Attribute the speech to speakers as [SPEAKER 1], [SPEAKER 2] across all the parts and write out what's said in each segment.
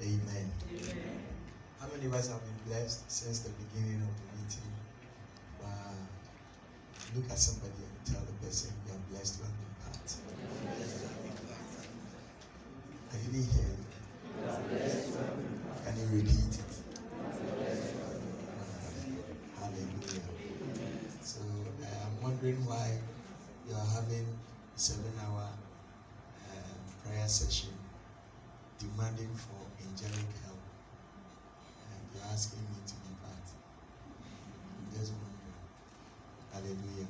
[SPEAKER 1] Amen. How many of us have been blessed since the beginning of the meeting? Wow. Look at somebody and tell the person you are blessed, you have been part. I didn't hear you. Can you repeat it? Hallelujah. So I'm wondering why you are having a seven hour uh, prayer session demanding for angelic help. And you're asking me to be part. I'm just wondering. Hallelujah.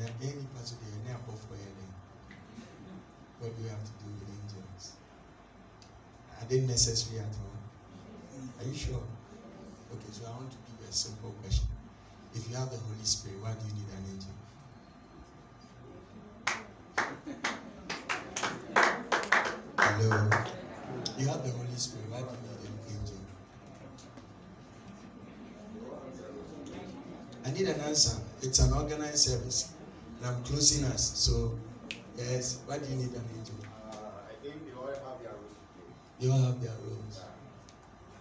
[SPEAKER 1] Now, any person there, any above for what do you have to do with angels? Are they necessary at all? Are you sure? Okay, so I want to give you a simple question. If you have the Holy Spirit, why do you need an angel? Hello. You have the Holy Spirit, why do you need an angel? I need an answer. It's an organized service. And I'm closing us. So, yes, why do you need an angel?
[SPEAKER 2] Uh, I think they all have their roles.
[SPEAKER 1] They all have their roles.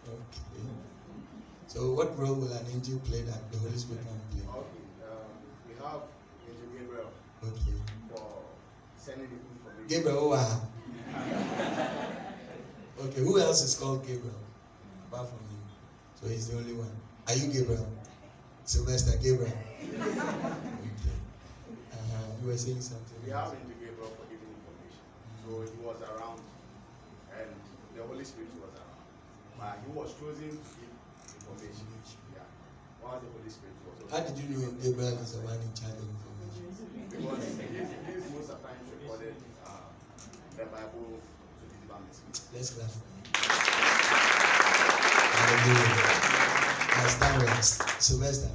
[SPEAKER 1] Okay. So, what role will an angel play that the Holy Spirit can play?
[SPEAKER 2] Okay, um, we have Angel Gabriel
[SPEAKER 1] Okay.
[SPEAKER 2] for sending the information.
[SPEAKER 1] Gabriel, who are? Okay, who else is called Gabriel apart from you. So he's the only one. Are you Gabriel? Sylvester Gabriel. Okay. Uh-huh. You were saying something.
[SPEAKER 2] We have Angel Gabriel for giving information. So he was around, and the Holy Spirit was around. But he was chosen to give information. Yeah. While the Holy Spirit was
[SPEAKER 1] How did you know Gabriel is the one in charge of information?
[SPEAKER 2] Because he most of the times recorded uh, the Bible to deliver messages.
[SPEAKER 1] Let's clap. Hallelujah. Sylvester.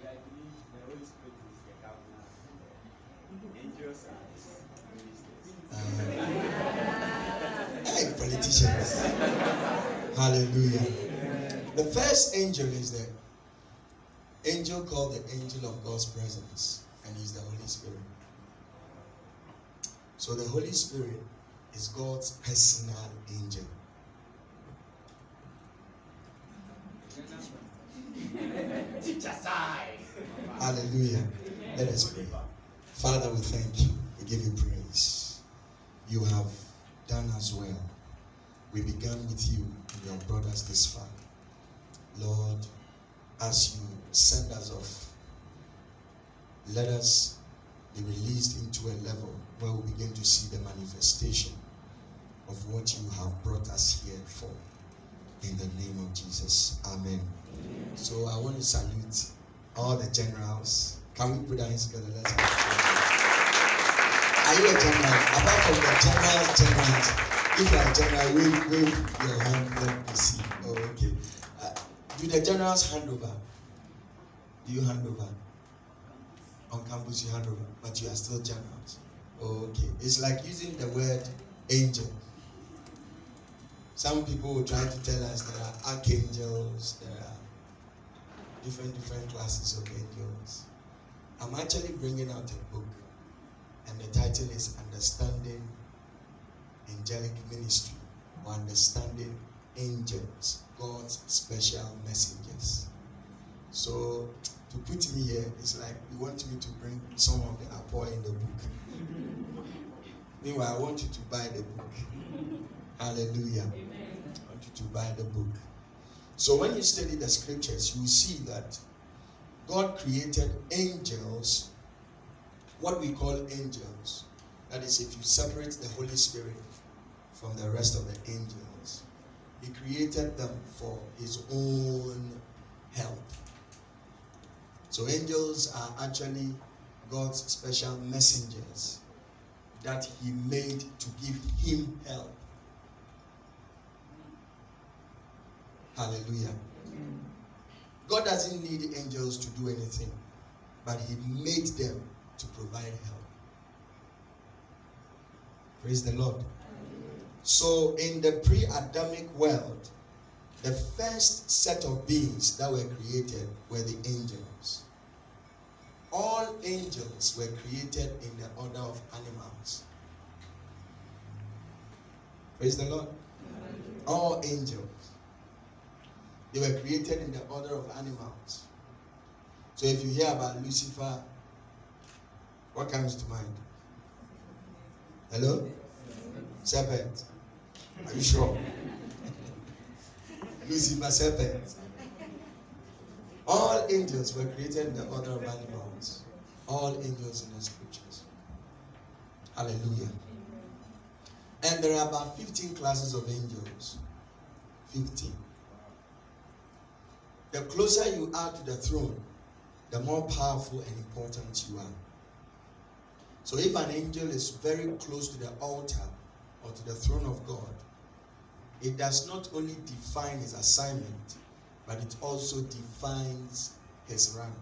[SPEAKER 3] Yeah, I believe the Holy Spirit is the governor. Angels are his ministers.
[SPEAKER 1] Uh, hey, politicians. Hallelujah. The first angel is the angel called the angel of God's presence, and he's the Holy Spirit. So the Holy Spirit is God's personal angel. Hallelujah. Let us pray. Father, we thank you. We give you praise. You have done us well. We began with you and you have brought us this far. Lord, as you send us off, let us be released into a level where we begin to see the manifestation of what you have brought us here for. In the name of Jesus. Amen. So I want to salute all the generals. Can we put our hands together? Let's Are you a general? Apart from the general, generals, if you are a general, wave, wave your hand, let me see. Oh, okay. Uh, do the generals hand over? Do you hand over? On campus, you hand over, but you are still generals. Okay. It's like using the word angel. Some people will try to tell us there are archangels, there are different different classes of angels. I'm actually bringing out a book, and the title is Understanding Angelic Ministry or Understanding Angels, God's Special Messengers. So to put me here, it's like you want me to bring some of the appoi in the book. Meanwhile, I want you to buy the book. Hallelujah. I want you to buy the book. So when you study the scriptures, you will see that God created angels, what we call angels. That is, if you separate the Holy Spirit from the rest of the angels, He created them for His own help. So angels are actually God's special messengers that He made to give Him help. Hallelujah. God doesn't need angels to do anything, but He made them to provide help. Praise the Lord. So, in the pre Adamic world, the first set of beings that were created were the angels. All angels were created in the order of animals. Praise the Lord. All angels. They were created in the order of animals. So if you hear about Lucifer, what comes to mind? Hello? Serpent. Are you sure? Lucifer, serpent. All angels were created in the order of animals. All angels in the scriptures. Hallelujah. And there are about 15 classes of angels. 15. The closer you are to the throne, the more powerful and important you are. So if an angel is very close to the altar or to the throne of God, it does not only define his assignment, but it also defines his rank.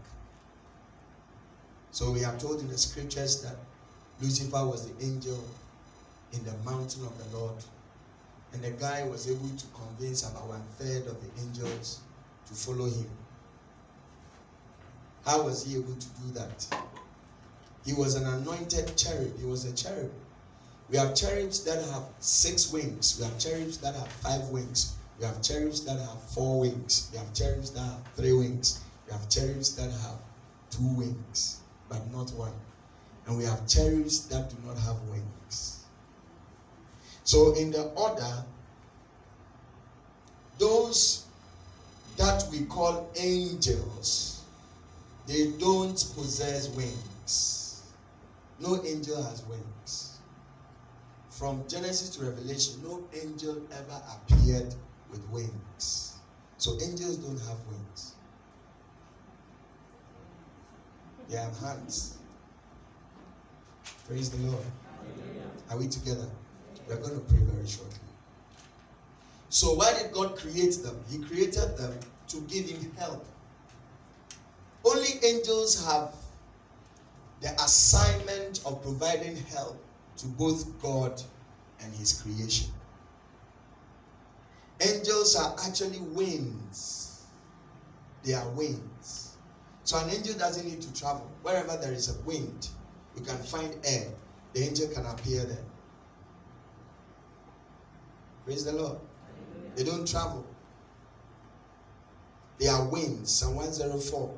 [SPEAKER 1] So we are told in the scriptures that Lucifer was the angel in the mountain of the Lord, and the guy was able to convince about one third of the angels to follow him. How was he able to do that? He was an anointed cherub. He was a cherub. We have cherubs that have six wings. We have cherubs that have five wings. We have cherubs that have four wings. We have cherubs that have three wings. We have cherubs that have two wings, but not one. And we have cherubs that do not have wings. So, in the order, those that we call angels, they don't possess wings. No angel has wings. From Genesis to Revelation, no angel ever appeared with wings. So angels don't have wings. They have hands. Praise the Lord. Are we together? We're going to pray very shortly. So, why did God create them? He created them to give him help. Only angels have the assignment of providing help to both God and his creation. Angels are actually winds. They are winds. So an angel doesn't need to travel. Wherever there is a wind, you can find air. The angel can appear there. Praise the Lord. They don't travel. They are winds. Psalm 104.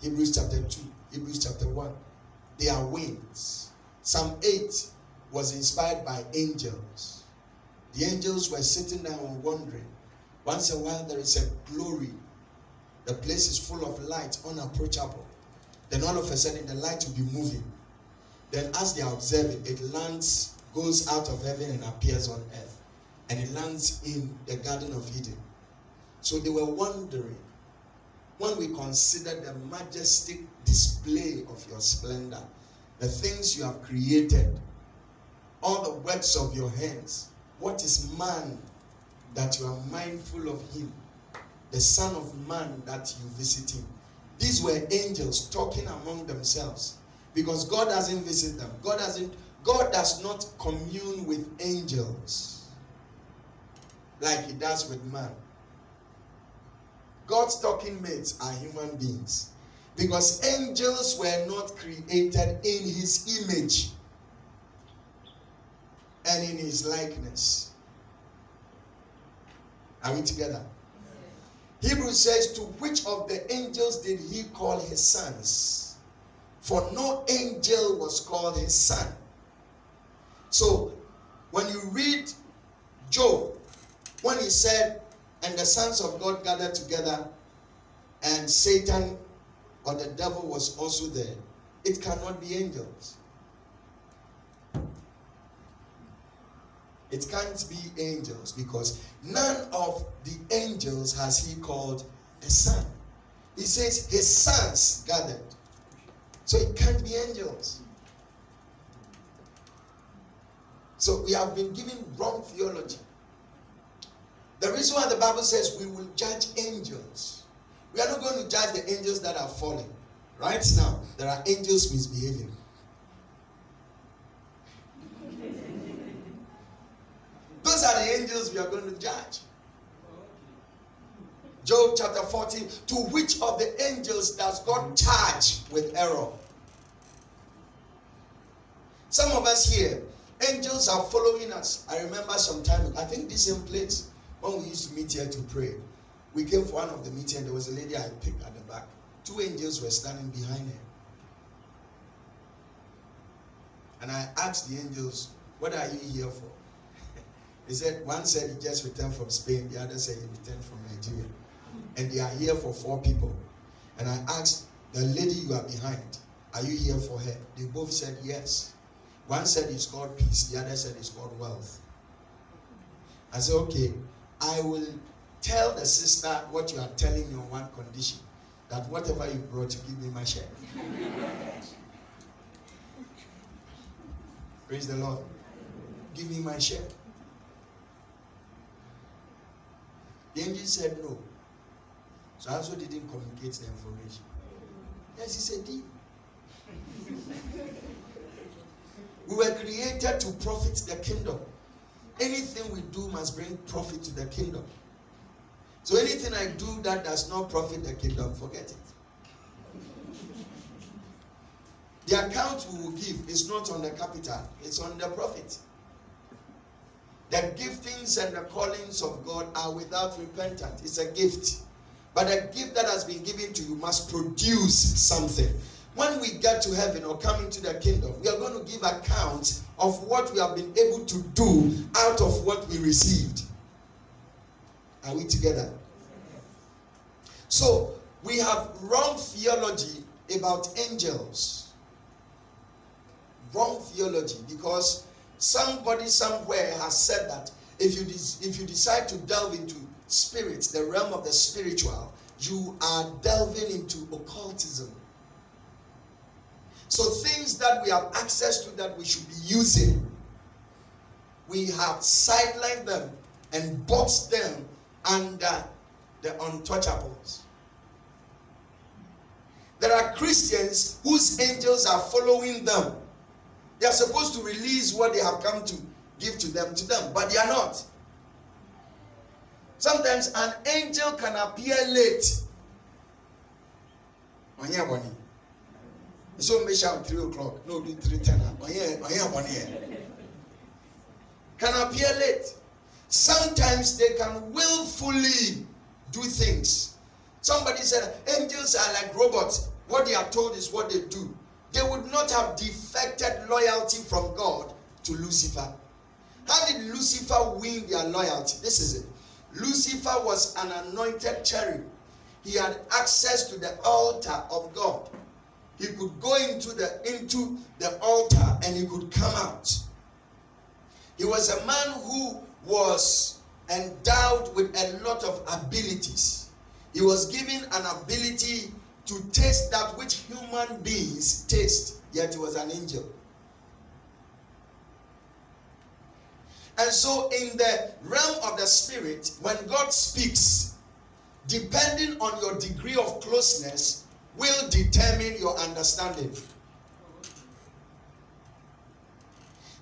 [SPEAKER 1] Hebrews chapter 2. Hebrews chapter 1. They are winds. Psalm 8 was inspired by angels. The angels were sitting down and wondering. Once in a while, there is a glory. The place is full of light, unapproachable. Then all of a sudden, the light will be moving. Then, as they are observing, it lands, goes out of heaven, and appears on earth. And it lands in the Garden of Eden. So they were wondering when we consider the majestic display of your splendor, the things you have created, all the works of your hands, what is man that you are mindful of him? The Son of Man that you visit him. These were angels talking among themselves because God doesn't visit them. God doesn't God does not commune with angels like he does with man. God's talking mates are human beings because angels were not created in his image and in his likeness. Are we together? Hebrews says, To which of the angels did he call his sons? For no angel was called his son. So, when you read Job, when he said, And the sons of God gathered together, and Satan or the devil was also there, it cannot be angels. It can't be angels because none of the angels has he called a son. He says his sons gathered. So it can't be angels. So we have been given wrong theology. The reason why the Bible says we will judge angels, we are not going to judge the angels that are falling. Right now, there are angels misbehaving. Those are the angels we are going to judge. Job chapter 14. To which of the angels does God charge with error? Some of us here, angels are following us. I remember some time, I think this same place, when we used to meet here to pray, we came for one of the meetings, there was a lady I picked at the back. Two angels were standing behind her. And I asked the angels, What are you here for? He said, One said he just returned from Spain, the other said he returned from Nigeria. And they are here for four people. And I asked, The lady you are behind, are you here for her? They both said yes. One said it's called peace, the other said it's called wealth. I said, Okay, I will tell the sister what you are telling me on one condition that whatever you brought, you give me my share. Praise the Lord. Give me my share. The angel said no. So I also didn't communicate the information. Yes, he said, D. we were created to profit the kingdom. Anything we do must bring profit to the kingdom. So anything I do that does not profit the kingdom, forget it. The account we will give is not on the capital, it's on the profit. The giftings and the callings of God are without repentance. It's a gift. But a gift that has been given to you must produce something. When we get to heaven or come into the kingdom, we are going to give account of what we have been able to do out of what we received. Are we together? So, we have wrong theology about angels. Wrong theology because somebody somewhere has said that if you if you decide to delve into spirits, the realm of the spiritual, you are delving into occultism. So things that we have access to that we should be using, we have sidelined them and boxed them under the untouchables. There are Christians whose angels are following them. They are supposed to release what they have come to give to them to them, but they are not. Sometimes an angel can appear late. Onye boni. So me shout three o'clock. No, do three ten. Onye onye boni. Can appear late. Sometimes they can willfully do things. Somebody said angels are like robots. What they are told is what they do. They would not have defected loyalty from God to Lucifer. How did Lucifer win their loyalty? This is it. Lucifer was an anointed cherub. He had access to the altar of God. He could go into the into the altar and he could come out. He was a man who was endowed with a lot of abilities. He was given an ability to taste that which human beings taste, yet he was an angel. And so, in the realm of the spirit, when God speaks, depending on your degree of closeness, will determine your understanding.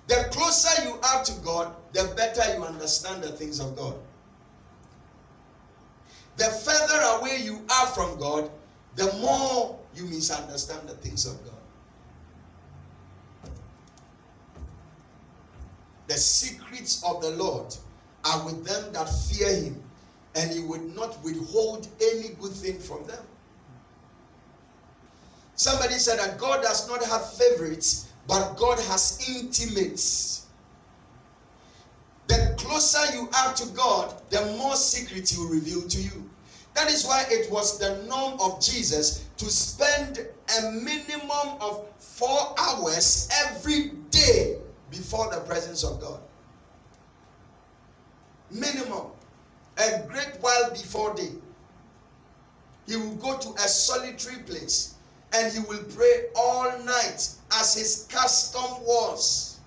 [SPEAKER 1] The closer you are to God, the better you understand the things of God. The further away you are from God, the more you misunderstand the things of God. The secrets of the Lord are with them that fear him, and he would not withhold any good thing from them. Somebody said that God does not have favorites, but God has intimates. The closer you are to God, the more secrets he will reveal to you. That is why it was the norm of Jesus to spend a minimum of four hours every day before the presence of God. Minimum. A great while before day. He will go to a solitary place and he will pray all night as his custom was.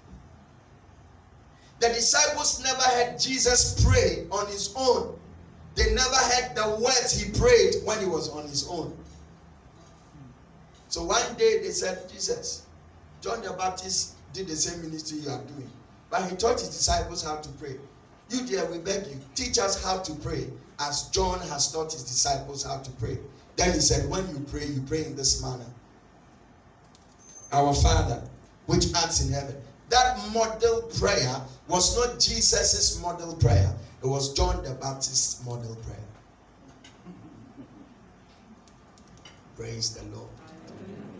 [SPEAKER 1] The disciples never heard Jesus pray on his own. They never heard the words he prayed when he was on his own. So one day they said, Jesus, John the Baptist did the same ministry you are doing. But he taught his disciples how to pray. You, dear, we beg you, teach us how to pray as John has taught his disciples how to pray. Then he said, When you pray, you pray in this manner Our Father, which art in heaven, that model prayer was not Jesus' model prayer, it was John the Baptist's model prayer. Praise the Lord.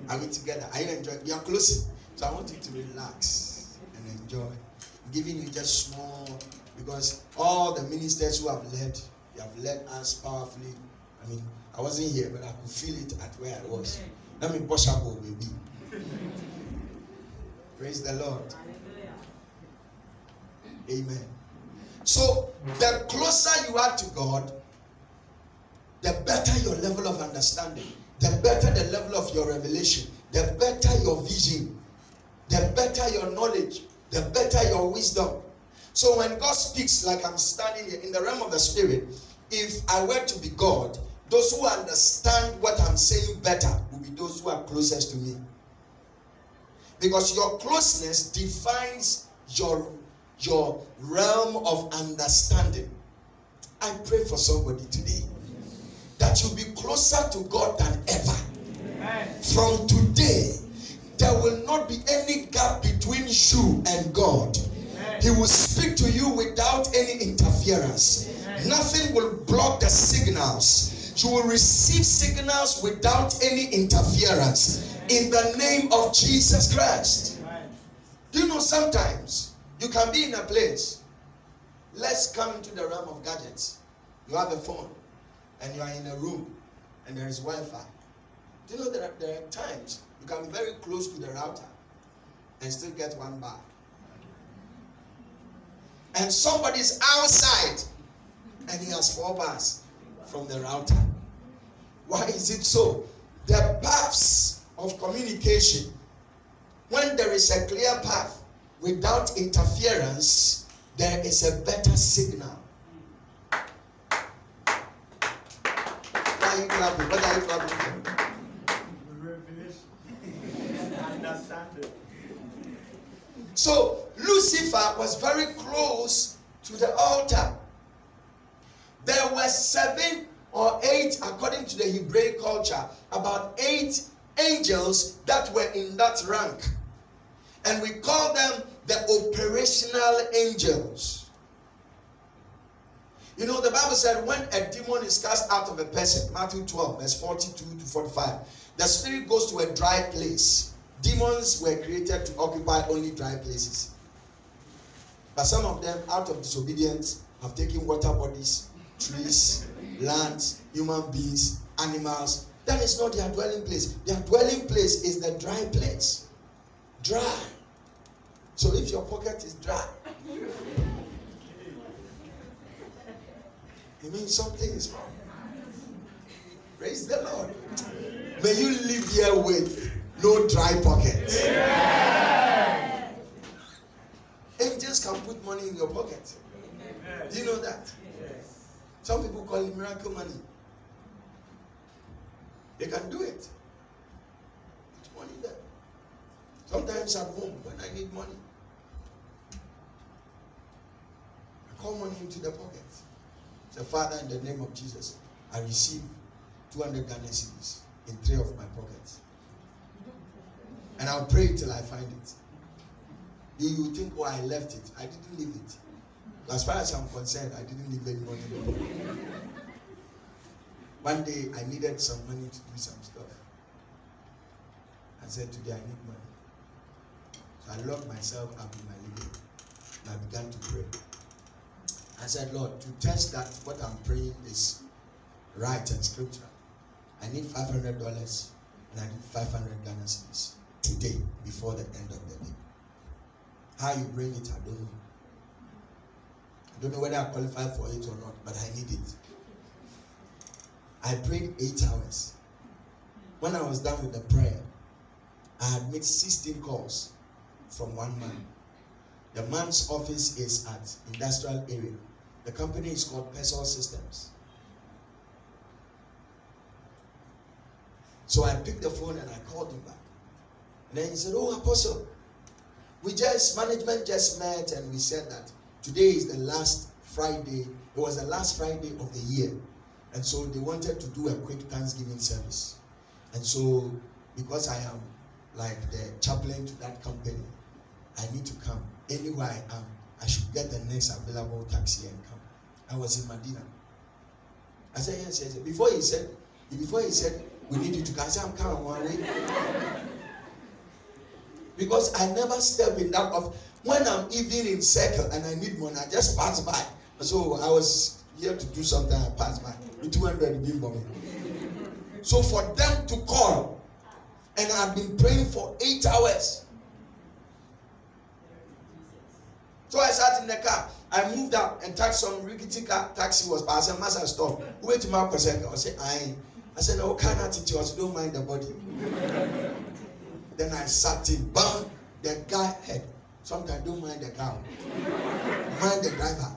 [SPEAKER 1] Are we together? Are you enjoying? You are closing. So I want you to relax and enjoy. I'm giving you just small because all the ministers who have led, they have led us powerfully. I mean, I wasn't here, but I could feel it at where I was. Let me push up, baby. Praise the Lord. Amen. So, the closer you are to God, the better your level of understanding, the better the level of your revelation, the better your vision, the better your knowledge, the better your wisdom. So, when God speaks, like I'm standing here in the realm of the Spirit, if I were to be God, those who understand what I'm saying better will be those who are closest to me. Because your closeness defines your your realm of understanding. I pray for somebody today that you'll be closer to God than ever. Amen. From today, there will not be any gap between you and God. Amen. He will speak to you without any interference. Amen. Nothing will block the signals. You will receive signals without any interference. In the name of Jesus Christ. Do you know sometimes you can be in a place. Let's come into the realm of gadgets. You have a phone and you are in a room and there is Wi Fi. Do you know that there are times you can be very close to the router and still get one bar? And somebody's outside and he has four bars from the router. Why is it so? The paths of communication, when there is a clear path, without interference, there is a better signal. So Lucifer was very close to the altar. There were seven or eight, according to the Hebraic culture, about eight angels that were in that rank and we call them the operational angels. You know, the Bible said when a demon is cast out of a person, Matthew 12, verse 42 to 45, the spirit goes to a dry place. Demons were created to occupy only dry places. But some of them, out of disobedience, have taken water bodies, trees, lands, human beings, animals. That is not their dwelling place. Their dwelling place is the dry place. Dry. So if your pocket is dry, it means something is wrong. Praise the Lord. May you live here with no dry pocket. Yeah. Angels can put money in your pocket. Do you know that? Some people call it miracle money. They can do it. Put money there. Sometimes at home when I need money, Come money into the pocket. Say, Father, in the name of Jesus, I receive 200 Ghana cedis in three of my pockets. And I'll pray till I find it. You, you think, oh, I left it. I didn't leave it. As far as I'm concerned, I didn't leave any money. One day, I needed some money to do some stuff. I said, today I need money. So I locked myself up in my living and I began to pray. I said, Lord, to test that what I'm praying is right and scriptural, I need $500 and I need 500 Ghana cedis today before the end of the day. How you bring it, I don't know. I don't know whether I qualify for it or not, but I need it. I prayed eight hours. When I was done with the prayer, I had made 16 calls from one man. The man's office is at industrial area. The company is called Persol Systems. So I picked the phone and I called him back. And then he said, Oh, Apostle, we just, management just met and we said that today is the last Friday. It was the last Friday of the year. And so they wanted to do a quick Thanksgiving service. And so, because I am like the chaplain to that company, I need to come. Anywhere I am, I should get the next available taxi and come. I was in Medina. I said, yes, yes. Before he said, before he said, we need you to come, I said, I'm coming one way. because I never step in that of when I'm even in circle and I need money, I just pass by. So I was here to do something, I pass by. The 200 being for me. So for them to call, and I've been praying for eight hours. So I sat in the car. I moved out and taxed some rickety car. Taxi was passing. Master stop. Wait to my person. I said, I. I said, no, can't attitude. I said, don't mind the body. then I sat in. Bam. The guy head. Sometimes don't mind the car. Mind the driver.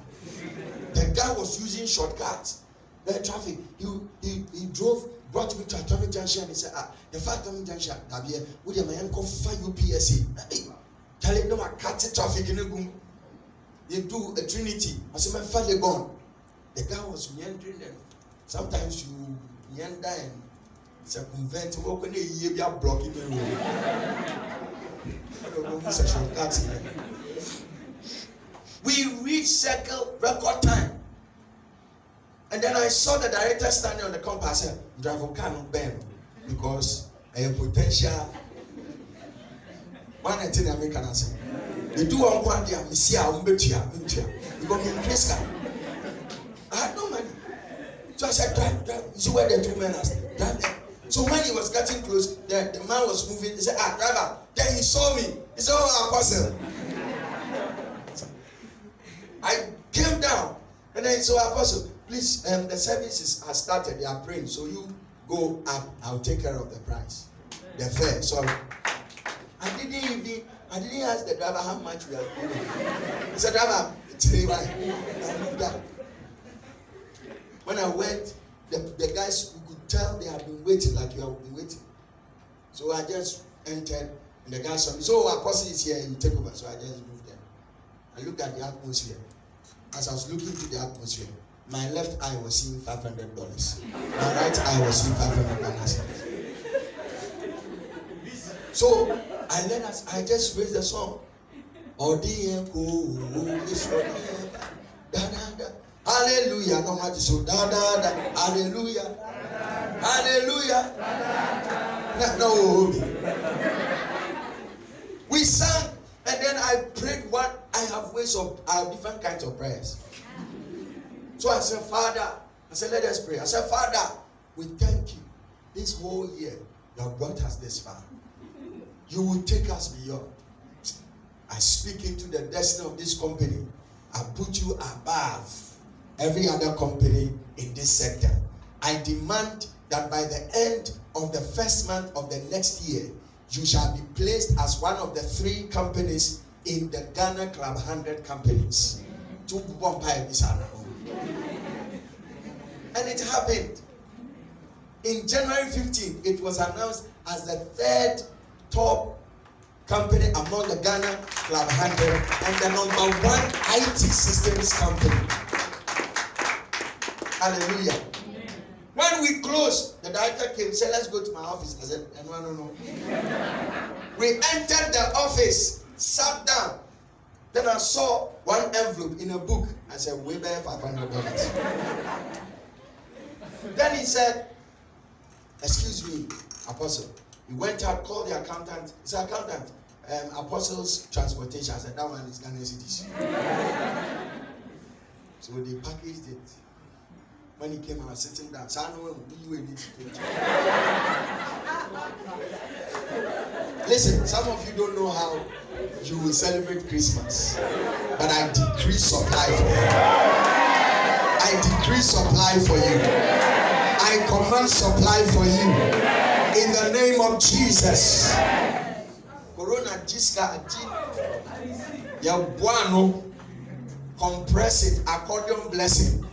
[SPEAKER 1] The guy was using shortcuts. The traffic. He, he, he drove, brought me to a traffic junction. He said, ah, the first traffic junction. Dabie, wo de ma yɛn kɔ fa UPSA. Hey, Charlie, no, I cut traffic in the room. They do a Trinity. I said, my father gone. The guy was meandering them. Sometimes you meander and circumvent. What can you be blocking the road? I don't know who's a shortcut here. We reached circle record time. And then I saw the director standing on the compass. I said, drive a car not bend because I have potential. One thing I make an answer edu wɔn kwan deɛ mesi a wɔn bɛtua ntua because mi nkiri sika I had no money. So I said drive drive you see where the two men are drive there so when he was getting close the the man was moving. He said ah driver then he saw me. He said oh apostle I came down and then he said oh, apostle please um, the services has started. They are praying. So you go up I'll take care of the price the fare sorry. I didn't even I didn't ask the driver how much we are paying. He said, driver, today why? I moved out. When I went, the, the guys you could tell they had been waiting like you have been waiting. So I just entered and the guy saw me. So apostle is here, you take over. So I just moved there. I looked at the atmosphere. As I was looking to the atmosphere, my left eye was seeing five hundred dollars. My right eye was seeing five hundred dollars. So I let us, I just raised the song. Hallelujah. No matter so da da da. Hallelujah. Hallelujah. No, no. Oh, oh, oh. We sang and then I prayed what I have ways of have different kinds of prayers. So I said, Father, I said, let us pray. I said, Father, we thank you. This whole year, you have brought us this far you will take us beyond. I speak into the destiny of this company. I put you above every other company in this sector. I demand that by the end of the first month of the next year, you shall be placed as one of the three companies in the Ghana Club 100 companies. And it happened. In January 15, it was announced as the third top company among the Ghana Club 100 and the number one IT systems company. Hallelujah. When we closed, the director came said, Let's go to my office. I said, No, no, no. we entered the office, sat down. Then I saw one envelope in a book. I said, We bear $500. then he said, Excuse me, Apostle. He went out, called the accountant. He said, Accountant, um, Apostles Transportation. I said, That one is Ghana cedis. so they packaged it. When he came, I was sitting down. So I know you need to Listen, some of you don't know how you will celebrate Christmas, but I decrease supply for you. I decrease supply for you. I command supply for you in the name of Jesus. Corona Jiska Yabuano compress it, accordion blessing,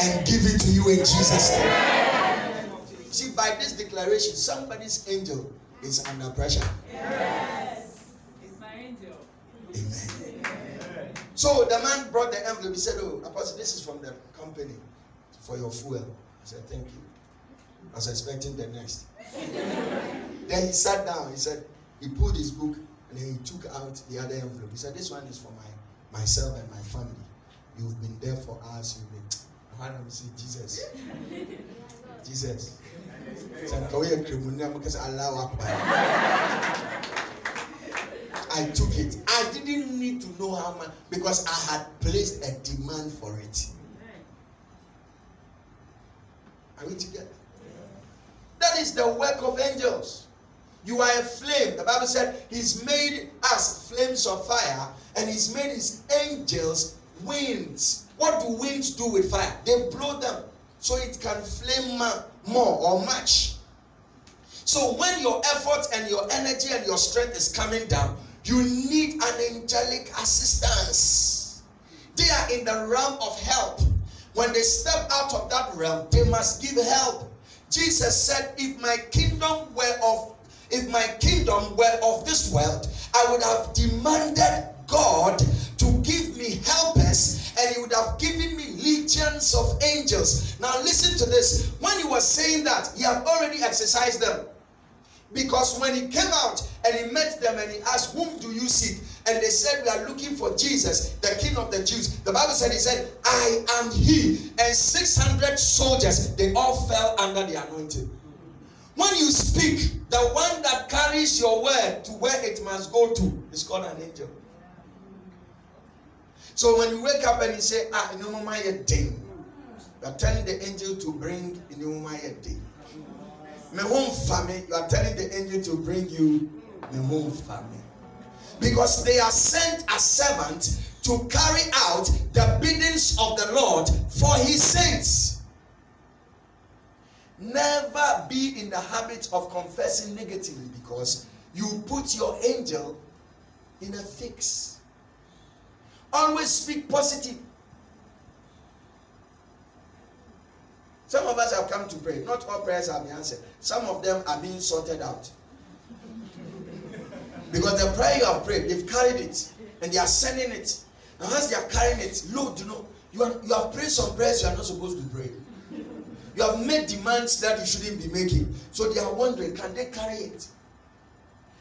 [SPEAKER 1] and give it to you in Jesus' name. See, by this declaration, somebody's angel is under pressure.
[SPEAKER 4] Yes, it's my angel.
[SPEAKER 1] Amen. So the man brought the envelope. He said, Oh, Apostle, this is from the company for your fuel. I said, Thank you. I was expecting the next. then he sat down. He said, he pulled his book, and then he took out the other envelope. He said, This one is for my myself and my family. You've been there for us. You've been. I want to say, Jesus. Jesus. I took it. I didn't need to know how much because I had placed a demand for it. Are we together? That is the work of angels. You are a flame. The Bible said He's made us flames of fire and He's made His angels winds. What do winds do with fire? They blow them so it can flame more or much. So when your effort and your energy and your strength is coming down, you need an angelic assistance. They are in the realm of help. When they step out of that realm, they must give help. Jesus said, If my kingdom were of if my kingdom were of this world, I would have demanded God to give me helpers and he would have given me legions of angels. Now listen to this. When he was saying that, he had already exercised them. Because when he came out and he met them and he asked, Whom do you seek? And they said, We are looking for Jesus, the King of the Jews. The Bible said, He said, I am He. And 600 soldiers, they all fell under the anointing. When you speak, the one that carries your word to where it must go to is called an angel. So when you wake up and you say, Ah, my day, you are telling the angel to bring my day. Me home family, you are telling the angel to bring you me home family. Because they are sent as servants to carry out the biddings of the Lord for his saints. Never be in the habit of confessing negatively because you put your angel in a fix. Always speak positive. Some of us have come to pray. Not all prayers have been answered. Some of them are being sorted out. Because the prayer you have prayed, they've carried it and they are sending it. And as they are carrying it, Lord, you know, you, are, you have prayed some prayers you are not supposed to pray. You have made demands that you shouldn't be making. So they are wondering, can they carry it?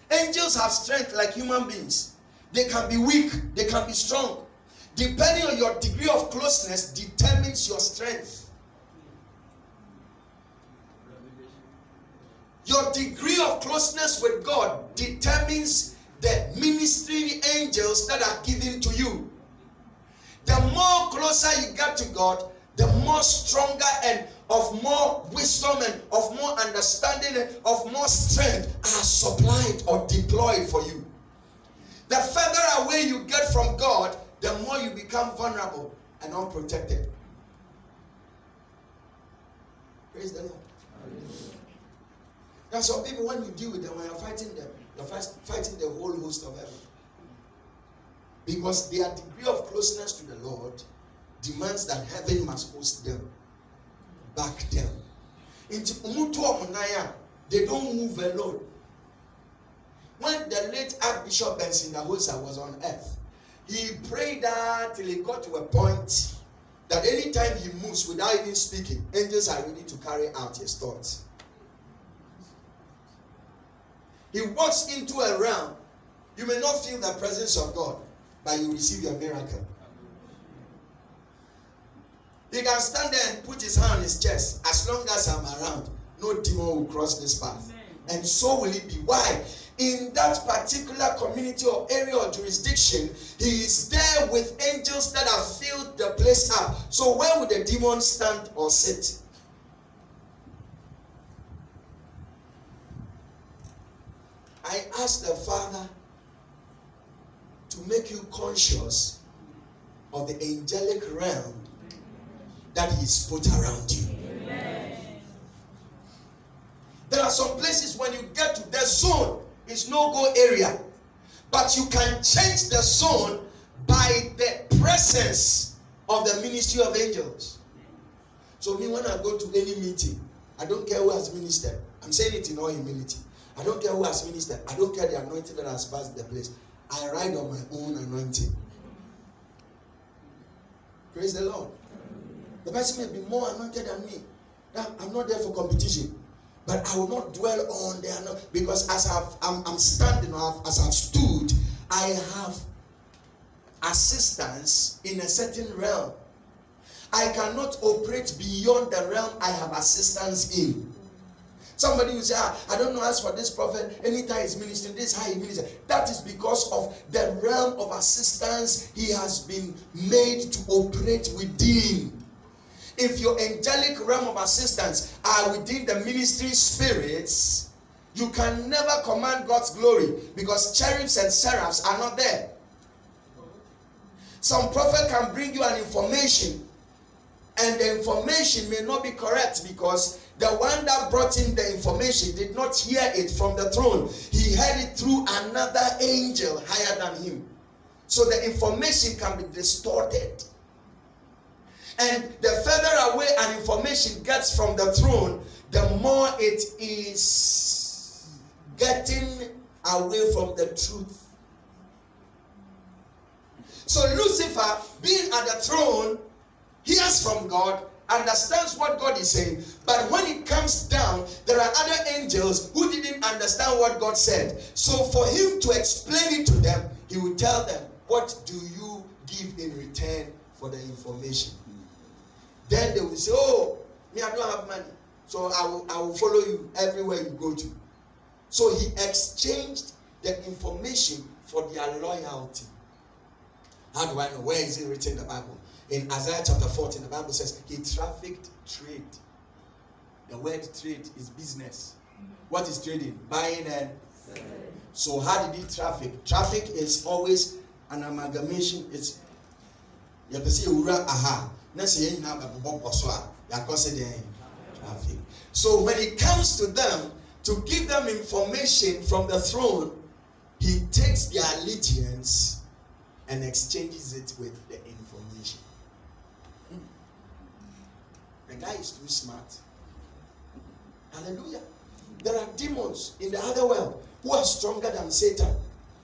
[SPEAKER 1] Angels have strength like human beings. They can be weak, they can be strong. Depending on your degree of closeness, determines your strength. Your degree of closeness with God determines the ministry angels that are given to you. The more closer you get to God, the more stronger and of more wisdom and of more understanding and of more strength are supplied or deployed for you. The further away you get from God, the more you become vulnerable and unprotected. Praise the Lord. Are some people, when you deal with them, when you're fighting them, you're fighting the whole host of heaven. Because their degree of closeness to the Lord demands that heaven must host them, back them. Into they don't move alone. When the late Archbishop Benson Idahosa was on earth, he prayed that till he got to a point that anytime he moves without even speaking, angels are ready to carry out his thoughts. He walks into a realm. You may not feel the presence of God, but you receive your miracle. He can stand there and put his hand on his chest. As long as I'm around, no demon will cross this path. And so will it be. Why? In that particular community or area or jurisdiction, he is there with angels that have filled the place up. So where would the demon stand or sit? I ask the Father to make you conscious of the angelic realm that He's put around you. Amen. There are some places when you get to the zone, it's no go area. But you can change the zone by the presence of the ministry of angels. So, me, when I go to any meeting, I don't care who has ministered. I'm saying it in all humility. I don't care who has ministered. I don't care the anointing that has passed the place. I ride on my own anointing. Praise the Lord. The person may be more anointed than me. Now, I'm not there for competition. But I will not dwell on the anointing because as I've, I'm, I'm standing, as I've stood, I have assistance in a certain realm. I cannot operate beyond the realm I have assistance in. Somebody will say, ah, I don't know as for this prophet, anytime he's ministering, this how he ministers. That is because of the realm of assistance he has been made to operate within. If your angelic realm of assistance are within the ministry spirits, you can never command God's glory because cherubs and seraphs are not there. Some prophet can bring you an information, and the information may not be correct because the one that brought him the information did not hear it from the throne. He heard it through another angel higher than him. So the information can be distorted. And the further away an information gets from the throne, the more it is getting away from the truth. So Lucifer, being at the throne, hears from God, understands what God is saying, but when it comes down, there are other angels who didn't understand what God said. So for him to explain it to them, he will tell them, What do you give in return for the information? Then they will say, Oh, me, I don't have money. So I will, I will follow you everywhere you go to. So he exchanged the information for their loyalty. How do I know? Where is it written in the Bible? In Isaiah chapter 14, the Bible says he trafficked trade. The word trade is business. What is trading? Buying and so how did he traffic? Traffic is always an amalgamation. It's you can see aha. Next year you have a ah. traffic. So when it comes to them to give them information from the throne, he takes their allegiance and exchanges it with the information. The guy is too smart. Hallelujah. There are demons in the other world who are stronger than Satan.